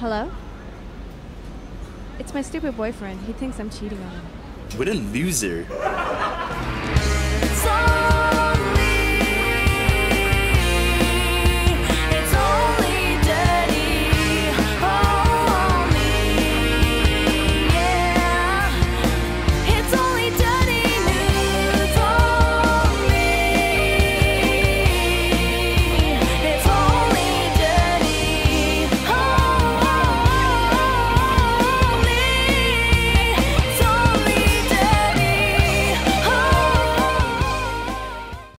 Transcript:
Hello? It's my stupid boyfriend. He thinks I'm cheating on him. What a loser.